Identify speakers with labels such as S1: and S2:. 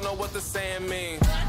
S1: y'all know what the saying means.